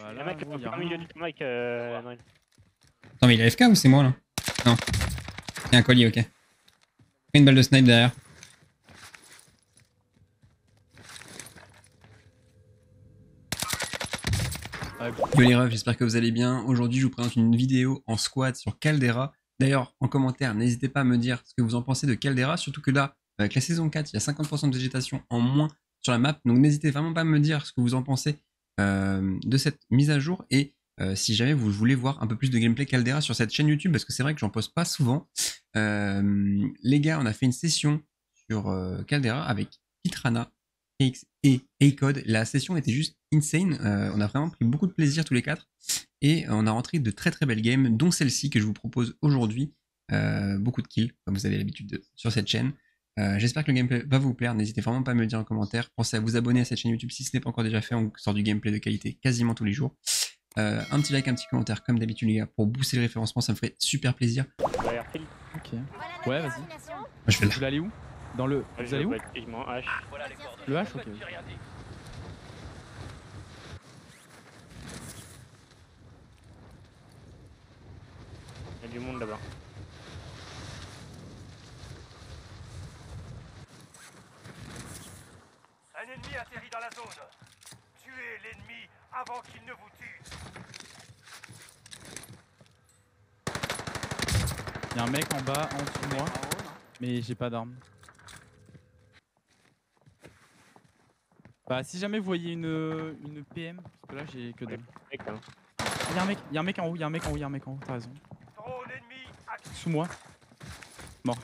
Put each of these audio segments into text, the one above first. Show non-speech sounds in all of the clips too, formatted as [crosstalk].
Bah Le mec, est a au milieu du euh, Noël. Attends, mais il est AFK ou c'est moi là? Non. Il y a un colis, ok. Une balle de snipe derrière. Yo les refs, j'espère que vous allez bien. Aujourd'hui, je vous présente une vidéo en squad sur Caldera. D'ailleurs, en commentaire, n'hésitez pas à me dire ce que vous en pensez de Caldera, surtout que là, avec la saison 4, il y a 50% de végétation en moins sur la map. Donc n'hésitez vraiment pas à me dire ce que vous en pensez euh, de cette mise à jour et euh, si jamais vous voulez voir un peu plus de gameplay Caldera sur cette chaîne YouTube, parce que c'est vrai que j'en poste pas souvent. Euh, les gars, on a fait une session sur euh, Caldera avec Pitrana, KX et A-Code. La session était juste insane. Euh, on a vraiment pris beaucoup de plaisir tous les quatre. Et on a rentré de très très belles games, dont celle-ci que je vous propose aujourd'hui. Euh, beaucoup de kills, comme vous avez l'habitude de- sur cette chaîne. Euh, J'espère que le gameplay va vous plaire. N'hésitez vraiment pas à me le dire en commentaire. Pensez à vous abonner à cette chaîne YouTube si ce n'est pas encore déjà fait. On sort du gameplay de qualité quasiment tous les jours. Euh, un petit like, un petit commentaire, comme d'habitude, les gars, pour booster le référencement, ça me ferait super plaisir. Ouais, Airfield. Ok. Ouais, vas-y. Moi, je vais là. Vous allez où? Dans le. Vous allez où? H. Le H, ok. Il y a du monde là-bas. Un ennemi atterrit dans la zone. Tuez l'ennemi avant qu'il ne vous tue. Y'a un mec en bas, en dessous de moi. Mais j'ai pas d'arme. Bah, si jamais vous voyez une, une PM, parce que là j'ai que dalle. Mec, hein. Y'a un mec, y'a un mec en haut, y'a un mec en haut, y'a un mec en haut, t'as raison. Sous moi. Mort.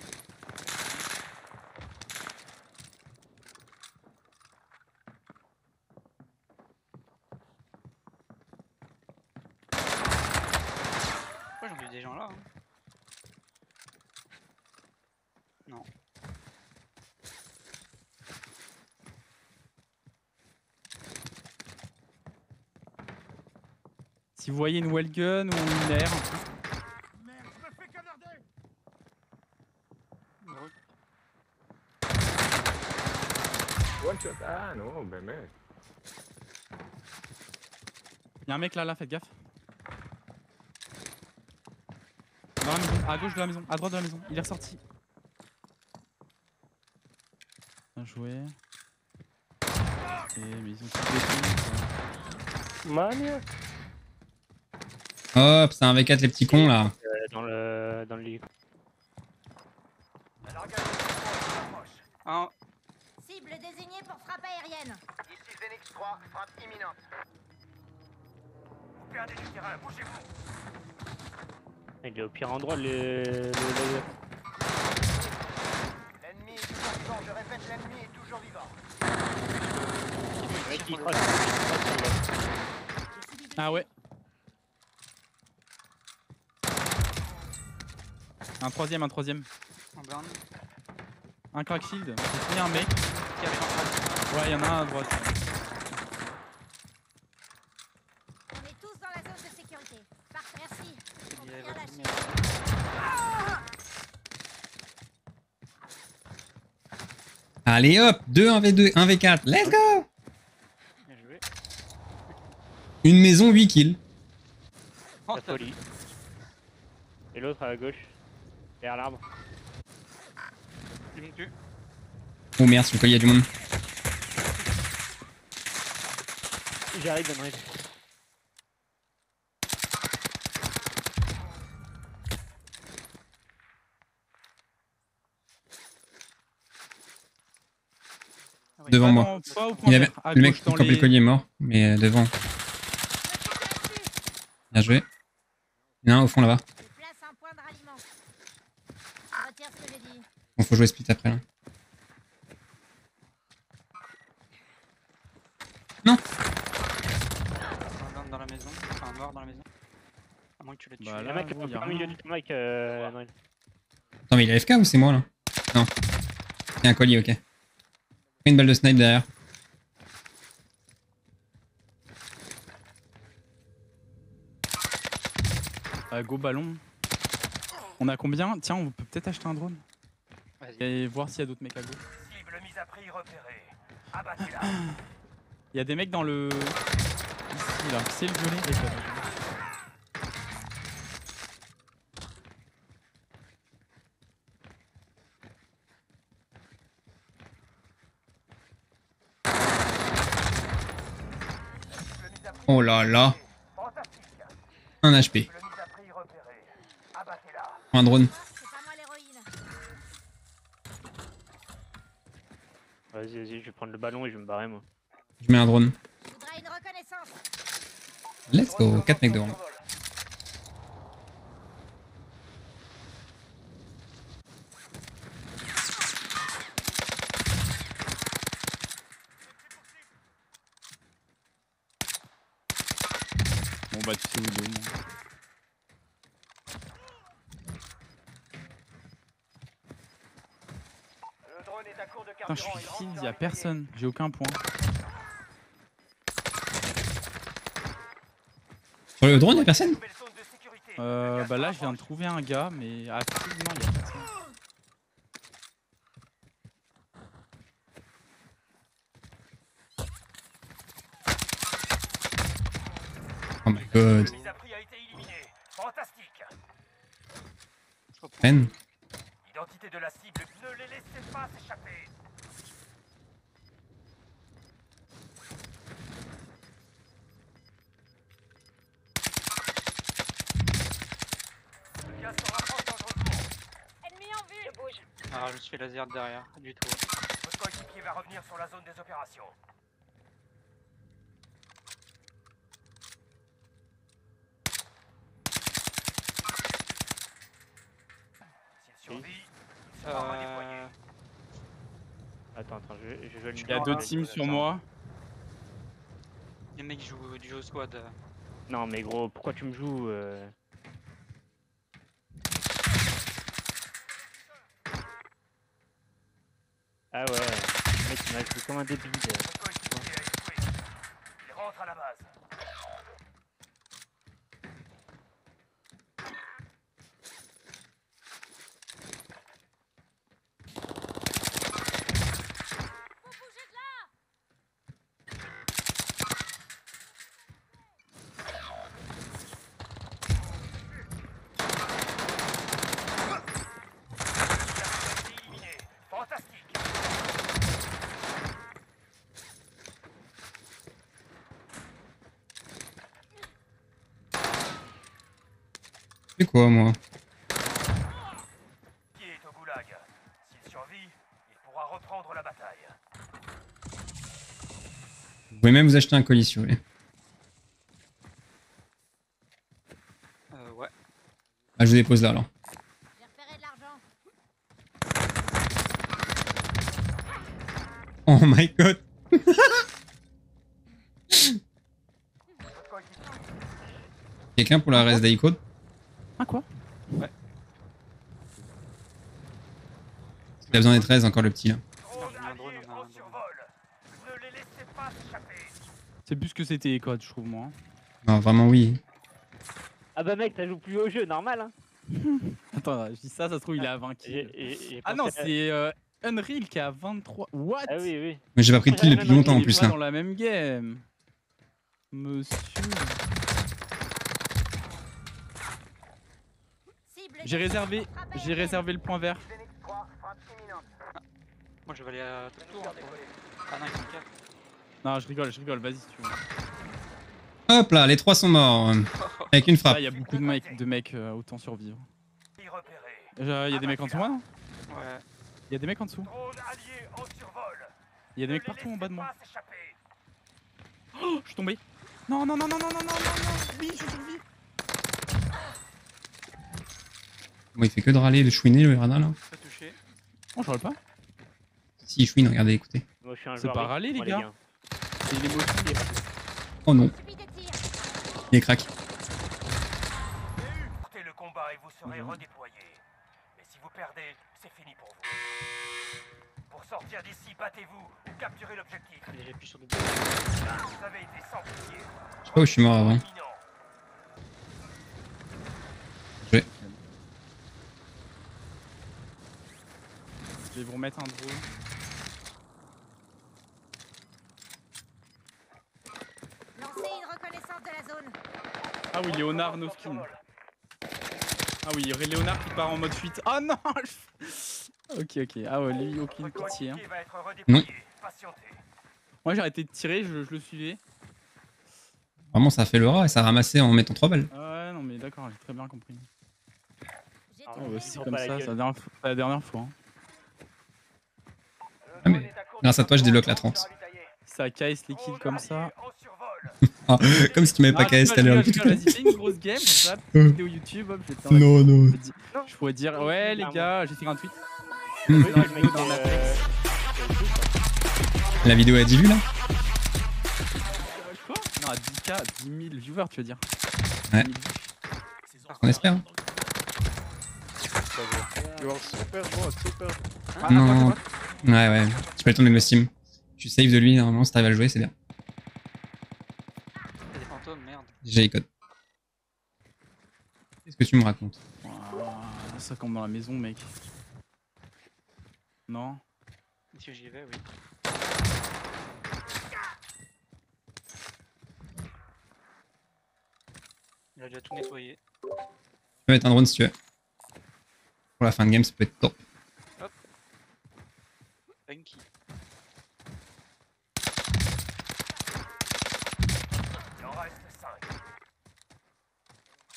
Là hein Non. Si vous voyez une wellgun ou une air, Merde, je me fais canarder. One shot. Ah non, ben mec. y'a un mec là, là, faites gaffe. Dans la maison, à gauche de la maison, à droite de la maison, il est ressorti. Bien joué. Ok, mais ils ont tous des Manu Hop, c'est un V4 les petits cons là. Euh, Dans le, dans le lit. Un, Cible désignée pour frappe aérienne. Ici Phoenix 3, frappe imminente. Vous perdez du terrain, bougez-vous. Il est au pire endroit, le. le, le- L'ennemi est toujours vivant, je répète, l'ennemi est toujours vivant. il Ah ouais. Un troisième, un troisième. un burn. Un crack shield. Fini un mec. Qui avait en face. Ouais, y'en a un à droite. On est tous dans la zone de sécurité. Parfait, merci. Faut Il y avait rien votre lâcher. numéro. Allez hop, 2 1v2, 1v4, let's go Bien joué. Une maison, 8 kills. Oh, la folie. Et l'autre à gauche. Derrière l'arbre. Oh merde, il y a du monde. J'arrive, Donald. Devant moi. Il y avait, le mec qui campait les- le collier est mort, mais euh, devant. Bien joué. Il y en a un au fond là-bas. Bon, faut jouer split après là. Non Un burn dans la maison. Enfin, un mort dans la maison. À moins que tu l'aies tué. Bah Le mec est au milieu du mic, euh, Noël. Attends, mais il est AFK ou c'est moi là? Non. Il y a un collier, ok. Une balle de snipe derrière. Euh, go ballon. On a combien? Tiens, on peut peut-être acheter un drone. Et voir s'il y a d'autres mecs à gauche. Cible mise à prix repérée. Abattez-la. Il y a des mecs dans le. Ici. là C'est le violet Oh là là. Un HP. Un drone. C'est pas moi l'héroïne. Vas-y, vas-y, je vais prendre le ballon et je vais me barrer moi. Je mets un drone. Let's go. 4 mecs devant. Bon Putain, je suis ici, il n'y a personne, j'ai aucun point. Sur le drone, il n'y a personne? Euh, bah là, je viens de trouver un gars, mais absolument, il personne. Oh my god. Ben de la cible. Ne les laissez pas s'échapper. Le gaz se rapproche dangereusement. Ennemi en vue. Je bouge. Ah, je me suis fait laser derrière, du tout. Votre coéquipier va revenir sur la zone des opérations. S'il survit. Euh, Attends, attends, je, vais- je vais le Il y a deux teams sur moi. les mecs jouent du jeu au squad. euh. Non, mais gros, pourquoi tu me joues euh Ah ouais, le mec il m'a joué comme un débile. Votre coéquipier a échoué. Il rentre à la base. Il a été éliminé. Fantastique. C'est quoi, moi Qui est au goulag. S'il survit, il pourra reprendre la bataille. Vous pouvez même vous acheter un colis si vous voulez. Euh, ouais. Ah, je vous dépose là, alors. J'ai repéré de l'argent. Oh my god. [laughs] Quelqu'un pour la reste d'Aicode Ah quoi Il a besoin des 13, encore le petit là. s'échapper. C'est plus que c'était code, je trouve moi. Non, vraiment, oui. Ah bah mec, ça joue plus au jeu, normal hein [laughs] Attends, je dis ça, ça se trouve il est à 20 J'ai- kills. Ah non, c'est euh, Unreal qui est à 23. What? Ah oui, oui. Mais j'ai pas pris de kill depuis longtemps en plus là. dans la même game. Monsieur. Cible J'ai réservé, j'ai réservé le point vert. Phoenix 3, frappe imminente. Moi je vais aller à tout tour. hein, Ah non, je rigole, je rigole, vas-y si tu veux. Hop là, les trois sont morts. Avec une frappe. Il y a beaucoup de mecs, de mecs euh, autant survivre. Euh, Il y a des mecs en dessous de moi, non Ouais. Il y a des mecs en dessous. Il y a des mecs partout en bas de moi. Oh, je suis tombé. Non, non, non, non, non, non, non, non, non. Oui, je survis. Bon, il fait que de râler, de chouiner le radar là. Pas touché. Oh, je râle pas. Si, il chouine, regardez, écoutez. C'est pas râler, les gars. C'est. Oh non, il est crack. Portez le combat et vous serez redéployé. Mais si vous perdez, c'est fini pour vous. Pour sortir d'ici, battez-vous ou capturez l'objectif. Allez, j'appuie sur le Vous avez été sans pitié. Je sais pas où je suis mort avant. Je vais vous remettre un drone. Lancez une reconnaissance Ah oui, Léonard no skin. Ah oui, Léonard qui part en mode fuite. Ah non [laughs] Ok, ok. Ah ouais, lui, aucune pitié. hein. Patientez. Moi, j'ai arrêté de tirer, je, je le suivais. Vraiment, ça a fait le rat et ça a ramassé en mettant 3 balles. Ah ouais, non, mais d'accord, j'ai très bien compris. Ah c'est comme la ça, c'est la dernière, fois- c'est la dernière fois. hein. Ah, mais grâce à toi, je débloque la 30. Ça caisse les kills comme ça. [laughs] Ah, comme si tu m'avais pas KS tout à l'heure. Vas-y, fais une grosse game, ça, [laughs] vidéo YouTube, hop, je vais Non, non. Je, pourrais dire, ouais les gars, j'ai fait un tweet. La vidéo, a 10 vues là Quoi? Non, à 10k, 10 000 viewers, tu veux dire. Ouais. 10 000 vues. On espère. hein. Bot. Ah, Non. Ouais, ouais. Tu peux le tourner le Steam. Tu saves de lui, normalement, si t'arrives à le jouer, c'est bien. Il y a des fantômes, merde. J'ai les codes. Qu'est-ce que tu me racontes? Ouah, Ça comme dans la maison, mec. Non? Si j'y vais, oui. Il a déjà tout nettoyé. Tu peux mettre un drone si tu veux. Pour la fin de game, ça peut être top. Funky. Il en reste 5.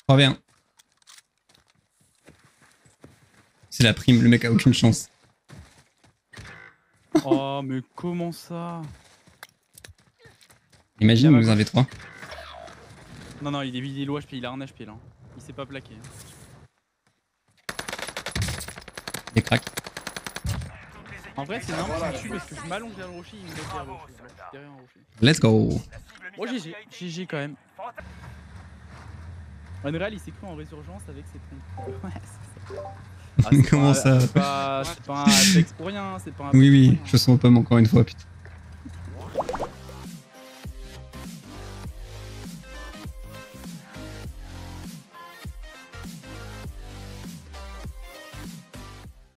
3v1. C'est la prime, le mec a aucune chance. [laughs] Oh, mais comment ça? Imagine, nous un V3. Non, non, il est, il est low HP, il a un HP là. Il s'est pas plaqué. Des cracks. En vrai, c'est normal, la je me tue parce que je m'allonge derrière le rocher, il me laisse derrière le rocher. Je suis derrière un rocher. Let's go. Oh, GG, GG quand même. Unreal, il s'est cru en résurgence avec ses trompes. [laughs] Ouais, c'est ça. [laughs] Ah, c'est Comment pas- ça C'est pas, c'est pas un texte pour rien, c'est pas un Oui, oui, chaussons aux pommes encore une fois, putain.